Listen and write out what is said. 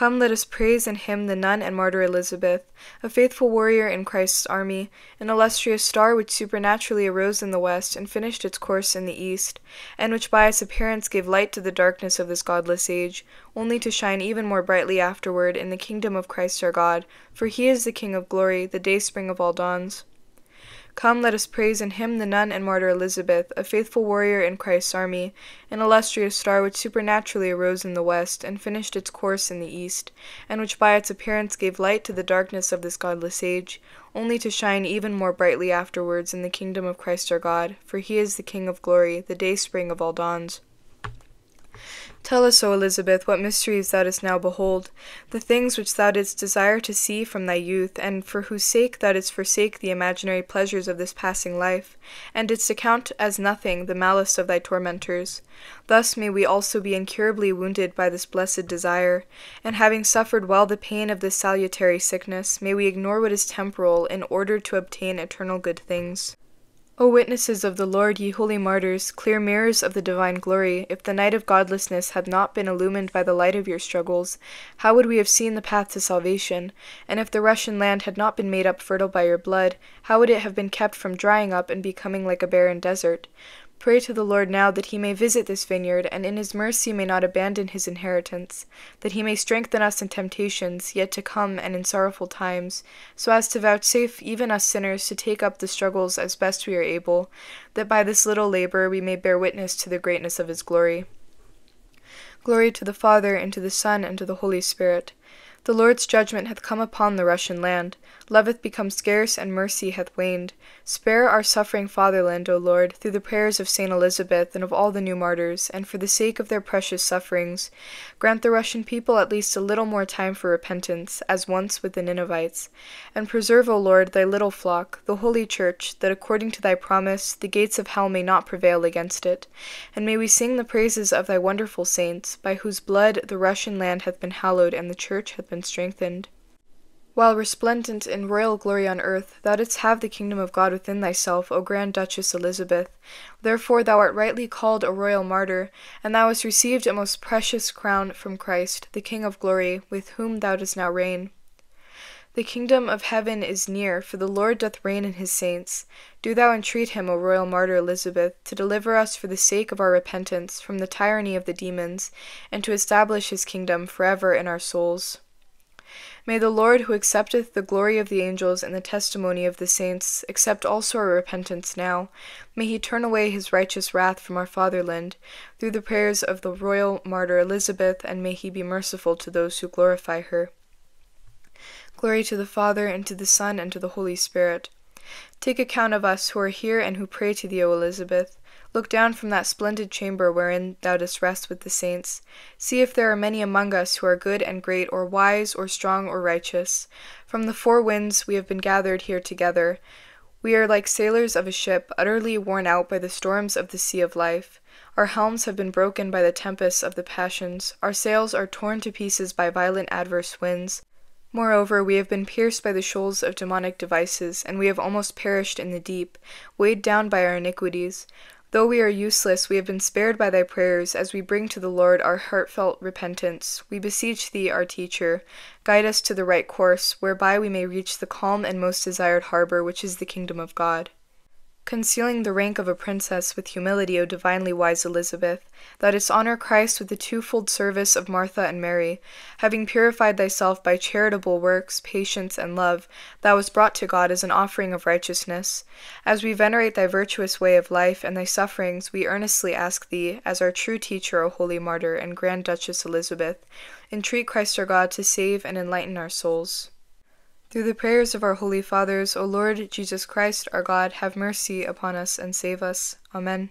Come, let us praise and hymn the nun and martyr Elizabeth, a faithful warrior in Christ's army, an illustrious star which supernaturally arose in the west and finished its course in the east, and which by its appearance gave light to the darkness of this godless age, only to shine even more brightly afterward in the kingdom of Christ our God, for he is the King of glory, the dayspring of all dawns. Come, let us praise and hymn the nun and martyr Elizabeth, a faithful warrior in Christ's army, an illustrious star which supernaturally arose in the west and finished its course in the east, and which by its appearance gave light to the darkness of this godless age, only to shine even more brightly afterwards in the kingdom of Christ our God, for he is the King of glory, the dayspring of all dawns. Tell us, O Elizabeth, what mysteries thou dost now behold, the things which thou didst desire to see from thy youth, and for whose sake thou didst forsake the imaginary pleasures of this passing life, and didst account as nothing the malice of thy tormentors. Thus may we also be incurably wounded by this blessed desire, and having suffered well the pain of this salutary sickness, may we ignore what is temporal in order to obtain eternal good things. O witnesses of the Lord, ye holy martyrs, clear mirrors of the divine glory, if the night of godlessness had not been illumined by the light of your struggles, how would we have seen the path to salvation? And if the Russian land had not been made up fertile by your blood, how would it have been kept from drying up and becoming like a barren desert? Pray to the Lord now that he may visit this vineyard, and in his mercy may not abandon his inheritance, that he may strengthen us in temptations yet to come and in sorrowful times, so as to vouchsafe even us sinners to take up the struggles as best we are able, that by this little labor we may bear witness to the greatness of his glory. Glory to the Father, and to the Son, and to the Holy Spirit. The Lord's judgment hath come upon the Russian land. Love hath become scarce, and mercy hath waned. Spare our suffering fatherland, O Lord, through the prayers of Saint Elizabeth and of all the new martyrs, and for the sake of their precious sufferings. Grant the Russian people at least a little more time for repentance, as once with the Ninevites. And preserve, O Lord, thy little flock, the holy church, that according to thy promise the gates of hell may not prevail against it. And may we sing the praises of thy wonderful saints, by whose blood the Russian land hath been hallowed and the church hath been strengthened. While resplendent in royal glory on earth, thou didst have the kingdom of God within thyself, O Grand Duchess Elizabeth. Therefore thou art rightly called a royal martyr, and thou hast received a most precious crown from Christ, the King of glory, with whom thou dost now reign. The kingdom of heaven is near, for the Lord doth reign in his saints. Do thou entreat him, O royal martyr Elizabeth, to deliver us for the sake of our repentance from the tyranny of the demons, and to establish his kingdom for ever in our souls. May the Lord, who accepteth the glory of the angels and the testimony of the saints, accept also our repentance now. May he turn away his righteous wrath from our fatherland, through the prayers of the royal martyr Elizabeth, and may he be merciful to those who glorify her. Glory to the Father, and to the Son, and to the Holy Spirit. Take account of us who are here and who pray to thee, O Elizabeth. Look down from that splendid chamber wherein thou dost rest with the saints. See if there are many among us who are good and great, or wise, or strong, or righteous. From the four winds we have been gathered here together. We are like sailors of a ship, utterly worn out by the storms of the sea of life. Our helms have been broken by the tempests of the passions. Our sails are torn to pieces by violent adverse winds. Moreover, we have been pierced by the shoals of demonic devices, and we have almost perished in the deep, weighed down by our iniquities. Though we are useless, we have been spared by thy prayers, as we bring to the Lord our heartfelt repentance. We beseech thee, our teacher, guide us to the right course, whereby we may reach the calm and most desired harbor, which is the kingdom of God concealing the rank of a princess with humility, O divinely wise Elizabeth, thou didst honor Christ with the twofold service of Martha and Mary. Having purified thyself by charitable works, patience, and love, thou wast brought to God as an offering of righteousness. As we venerate thy virtuous way of life and thy sufferings, we earnestly ask thee, as our true teacher, O holy martyr and Grand Duchess Elizabeth, entreat Christ our God to save and enlighten our souls. Through the prayers of our holy fathers, O Lord Jesus Christ, our God, have mercy upon us and save us. Amen.